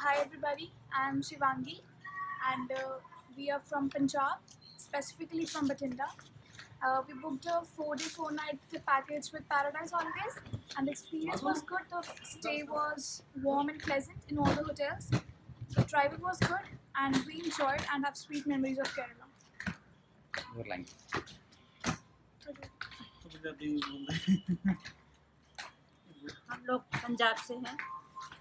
hi everybody, I'm Shivangi and uh, we are from Punjab, specifically from Bathinda. Uh, we booked a four day, four night package with Paradise Holidays and the experience was good. The stay was warm and pleasant in all the hotels. The travel was good and we enjoyed and have sweet memories of Kerala. Your language. हम लोग पंजाब से हैं